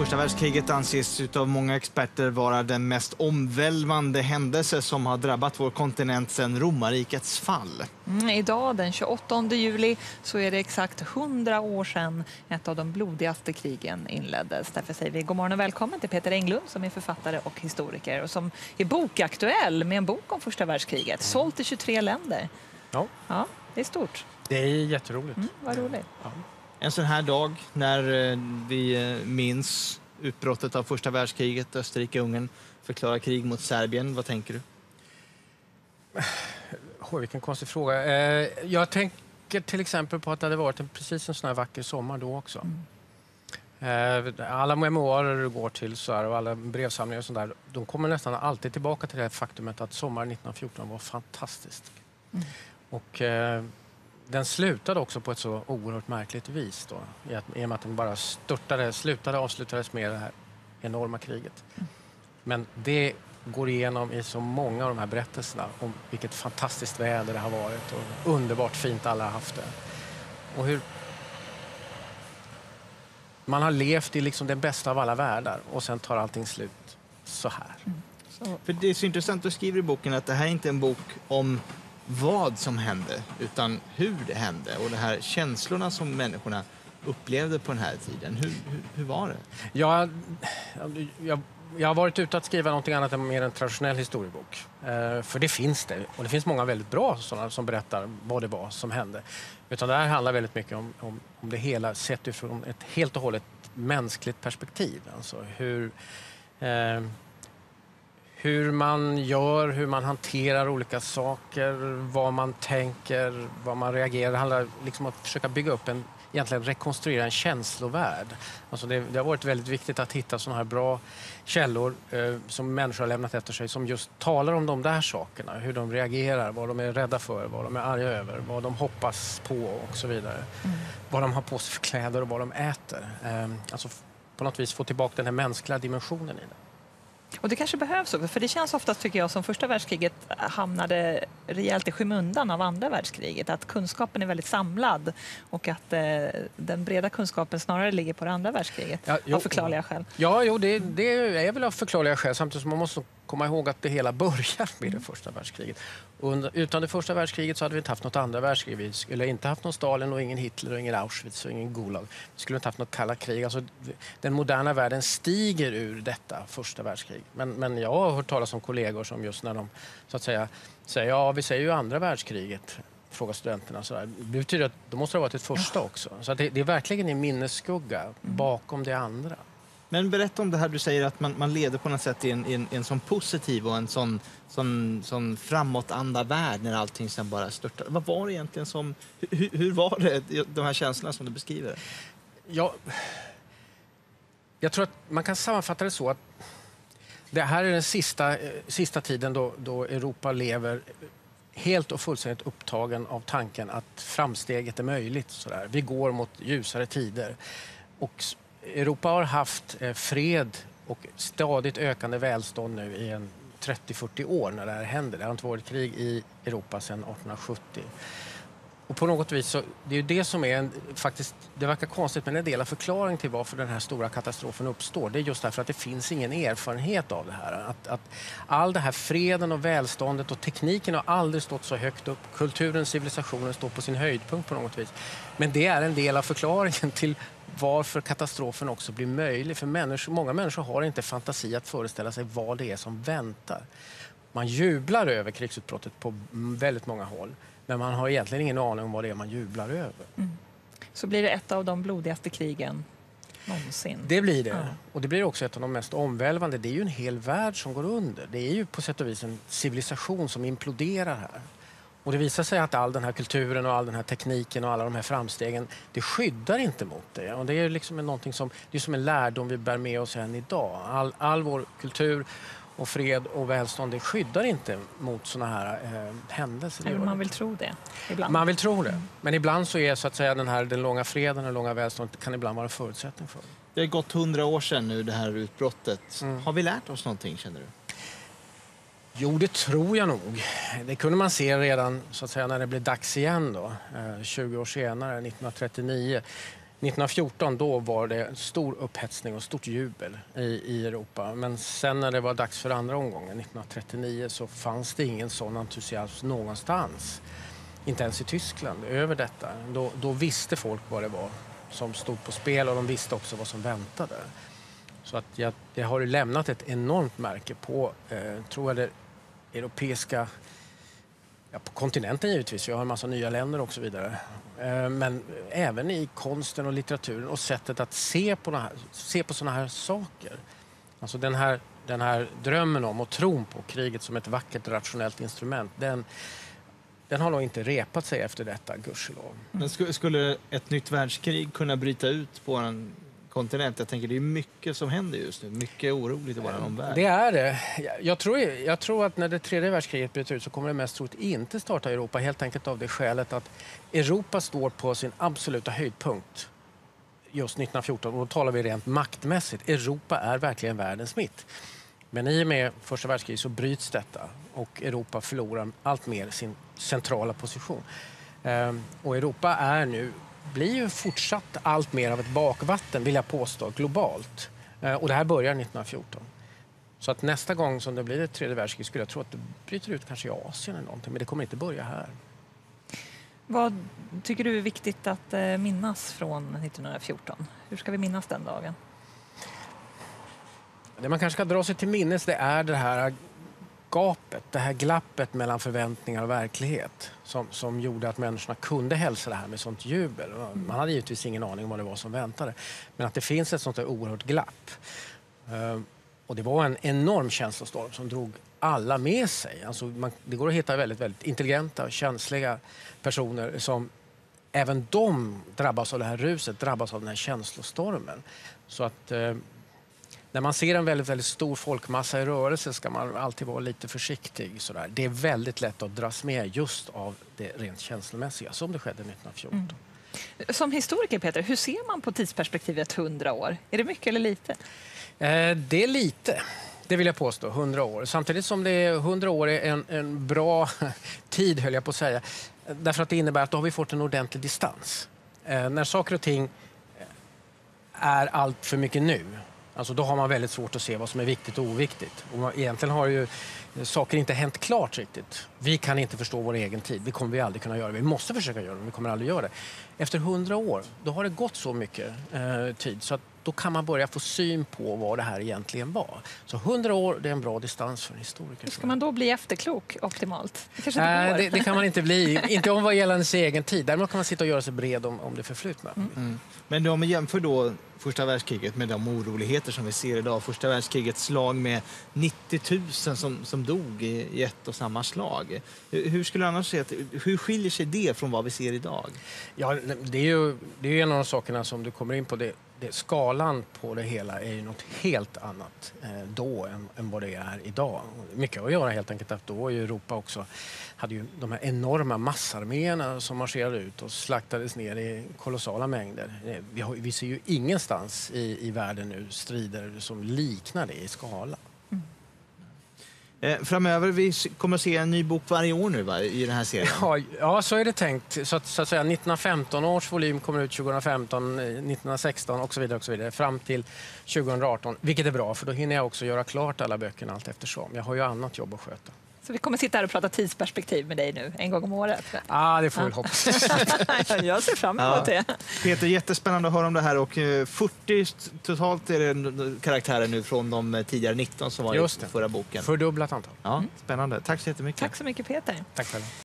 Första världskriget anses av många experter vara den mest omvälvande händelse som har drabbat vår kontinent sedan romarrikets fall. Mm, idag den 28 juli så är det exakt 100 år sedan ett av de blodigaste krigen inleddes. Därför säger vi god morgon och välkommen till Peter Englund som är författare och historiker och som är bokaktuell med en bok om första världskriget. Sålt i 23 länder. Ja. ja det är stort. Det är jätteroligt. Mm, vad roligt. Ja. En sån här dag när eh, vi eh, minns utbrottet av första världskriget, Österrike-Ungern förklarar krig mot Serbien. Vad tänker du? Oj, vilken konstig fråga. Eh, jag tänker till exempel på att det hade varit en, precis en sån här vacker sommar då också. Mm. Alla memoarer du går till så här, och alla brevsamlingar och sånt där, de kommer nästan alltid tillbaka till det faktumet att sommaren 1914 var fantastisk. Mm. Och den slutade också på ett så oerhört märkligt vis. Då, i, att, I och med att den bara störtade, slutade avslutades med det här enorma kriget. Men det går igenom i så många av de här berättelserna om vilket fantastiskt väder det har varit och underbart fint alla har haft det. Och hur man har levt i liksom den bästa av alla världar och sen tar allting slut så här. Mm. Så. För det är så intressant, du skriver i boken att det här är inte en bok om vad som hände, utan hur det hände och de här känslorna som människorna upplevde på den här tiden. Hur, hur, hur var det? Ja, jag, jag har varit ute att skriva något annat än mer en traditionell historiebok. Eh, för det finns det. Och det finns många väldigt bra sådana som berättar vad det var som hände. Utan det här handlar väldigt mycket om, om, om det hela sett utifrån ett helt och hållet mänskligt perspektiv. Alltså hur... Eh, hur man gör, hur man hanterar olika saker, vad man tänker, vad man reagerar. Det handlar liksom om att försöka bygga upp en, egentligen rekonstruera en känslovärld. Alltså det, det har varit väldigt viktigt att hitta sådana här bra källor eh, som människor har lämnat efter sig som just talar om de där sakerna. Hur de reagerar, vad de är rädda för, vad de är arga över, vad de hoppas på och så vidare. Mm. Vad de har på sig för kläder och vad de äter. Eh, alltså på något vis få tillbaka den här mänskliga dimensionen i det. Och det kanske behövs också, för det känns oftast tycker jag som första världskriget hamnade rejält i skymundan av andra världskriget. Att kunskapen är väldigt samlad och att eh, den breda kunskapen snarare ligger på det andra världskriget ja, jo, av förklarliga skäl. Ja, jo, det, det, är väl av förklarliga skäl samtidigt som man måste komma ihåg att det hela börjar med det första världskriget. Under, utan det första världskriget så hade vi inte haft något andra världskrig. Vi skulle inte haft någon Stalin och ingen Hitler och ingen Auschwitz och ingen Gulag. Vi skulle inte haft något kalla krig. Alltså, den moderna världen stiger ur detta första världskrig. Men, men jag har hört talas om kollegor som just när de så att säga säger ja, vi säger ju andra världskriget frågar studenterna. Så där. Det betyder att då måste det ha varit ett första också. Så det, det, är verkligen en minnesskugga bakom det andra. Men berätta om det här du säger att man, man leder på något sätt i en, i en, i en sån positiv och en sån, sån, sån framåtanda värld när allting sen bara störtar. Vad var det egentligen som, hur, hur var det, de här känslorna som du beskriver? Ja, jag tror att man kan sammanfatta det så att det här är den sista, sista tiden då, då Europa lever helt och fullständigt upptagen av tanken att framsteget är möjligt. Sådär. Vi går mot ljusare tider. Och Europa har haft eh, fred och stadigt ökande välstånd nu i en 30-40 år när det här händer. Det har inte varit krig i Europa sedan 1870. Och på något vis så, det är ju det som är en, faktiskt, det verkar konstigt men en del av förklaringen till varför den här stora katastrofen uppstår. Det är just därför att det finns ingen erfarenhet av det här. Att, att all det här freden och välståndet och tekniken har aldrig stått så högt upp. Kulturen, civilisationen står på sin höjdpunkt på något vis. Men det är en del av förklaringen till varför katastrofen också blir möjlig. För människor, många människor har inte fantasi att föreställa sig vad det är som väntar. Man jublar över krigsutbrottet på väldigt många håll. Men man har egentligen ingen aning om vad det är man jublar över. Mm. Så blir det ett av de blodigaste krigen någonsin? Det blir det. Ja. Och det blir också ett av de mest omvälvande. Det är ju en hel värld som går under. Det är ju på sätt och vis en civilisation som imploderar här. Och det visar sig att all den här kulturen och all den här tekniken och alla de här framstegen, det skyddar inte mot det. Och det är liksom någonting som, det är som en lärdom vi bär med oss än idag. All, all vår kultur och fred och välstånd det skyddar inte mot sådana här eh, händelser. Eller man vill tro det. Ibland. Man vill tro det. Men ibland så är så att säga den här den långa freden och långa välståndet kan ibland vara en förutsättning för det. Det har gått hundra år sedan nu det här utbrottet. Mm. Har vi lärt oss någonting känner du? Jo, det tror jag nog. Det kunde man se redan så att säga, när det blev dags igen då, eh, 20 år senare, 1939. 1914 då var det stor upphetsning och stort jubel i, i Europa. Men sen när det var dags för andra omgången, 1939, så fanns det ingen sån entusiasm någonstans. Inte ens i Tyskland över detta. Då, då visste folk vad det var som stod på spel och de visste också vad som väntade. Så att jag, det har lämnat ett enormt märke på, eh, tror jag, det europeiska Ja, på kontinenten givetvis, vi har en massa nya länder och så vidare. Eh, men även i konsten och litteraturen och sättet att se på, här, se på sådana här saker. Alltså den här, den här drömmen om och tron på kriget som ett vackert rationellt instrument, den, den har nog inte repat sig efter detta, gudskelov. Men skulle ett nytt världskrig kunna bryta ut på en kontinent. Jag tänker det är mycket som händer just nu. Mycket oroligt i vår omvärld. Det är det. Jag tror, jag tror att när det tredje världskriget bryter ut så kommer det mest troligt inte starta i Europa. Helt enkelt av det skälet att Europa står på sin absoluta höjdpunkt just 1914. Och då talar vi rent maktmässigt. Europa är verkligen världens mitt. Men i och med första världskriget så bryts detta och Europa förlorar allt mer sin centrala position. Ehm, och Europa är nu blir ju fortsatt allt mer av ett bakvatten, vill jag påstå, globalt. Eh, och det här börjar 1914. Så att nästa gång som det blir ett tredje världskrig skulle jag tro att det bryter ut kanske i Asien eller någonting, men det kommer inte börja här. Vad tycker du är viktigt att eh, minnas från 1914? Hur ska vi minnas den dagen? Det man kanske ska dra sig till minnes det är det här gapet, det här glappet mellan förväntningar och verklighet som, som gjorde att människorna kunde hälsa det här med sånt jubel. Man hade givetvis ingen aning om vad det var som väntade. Men att det finns ett sånt där oerhört glapp. Eh, och det var en enorm känslostorm som drog alla med sig. Alltså man, det går att hitta väldigt, väldigt intelligenta och känsliga personer som även de drabbas av det här ruset, drabbas av den här känslostormen. Så att eh, när man ser en väldigt, väldigt stor folkmassa i rörelse ska man alltid vara lite försiktig. Sådär. Det är väldigt lätt att dras med just av det rent känslomässiga som det skedde 1914. Mm. Som historiker, Peter, hur ser man på tidsperspektivet 100 år? Är det mycket eller lite? Eh, det är lite. Det vill jag påstå, 100 år. Samtidigt som det är 100 år är en, en bra tid, höll jag på att säga. Därför att det innebär att då har vi fått en ordentlig distans. Eh, när saker och ting är allt för mycket nu Alltså då har man väldigt svårt att se vad som är viktigt och oviktigt. Och egentligen har ju saker inte hänt klart riktigt. Vi kan inte förstå vår egen tid. Det kommer vi aldrig kunna göra. Vi måste försöka göra det, men vi kommer aldrig göra det. Efter hundra år, då har det gått så mycket eh, tid så att då kan man börja få syn på vad det här egentligen var. Så hundra år, det är en bra distans för en historiker. Ska man då bli efterklok optimalt? Det, äh, det, det, kan man inte bli. inte om vad gäller ens egen tid. Däremot kan man sitta och göra sig bred om, om det förflutna. Mm. Mm. Men om vi jämför då första världskriget med de oroligheter som vi ser idag. Första världskrigets slag med 90 000 som, som dog i, i ett och samma slag. Hur skulle annars säga att, hur skiljer sig det från vad vi ser idag? Ja, det är ju det är en av de sakerna som du kommer in på. Det, det, skalan på det hela är ju något helt annat eh, då än, än, vad det är idag. Mycket att göra helt enkelt att då i Europa också hade ju de här enorma massarméerna som marscherade ut och slaktades ner i kolossala mängder. Eh, vi, har, vi ser ju ingenstans i, i världen nu strider som liknar det i skala. Eh, framöver vi kommer att se en ny bok varje år nu va, i den här serien? Ja, ja så är det tänkt. Så att, så att säga, 1915 års volym kommer ut 2015, 1916 eh, och så vidare, och så vidare fram till 2018. Vilket är bra för då hinner jag också göra klart alla böckerna allt eftersom. Jag har ju annat jobb att sköta. Så vi kommer sitta här och prata tidsperspektiv med dig nu en gång om året? Ja, ah, det får vi hoppas. jag ser fram emot ja. det. Peter, jättespännande att höra om det här. Och 40 eh, totalt är det karaktärer nu från de tidigare 19 som var Just i förra boken. Fördubblat antal. Ja, spännande. Tack så jättemycket. Tack så mycket Peter. Tack själv.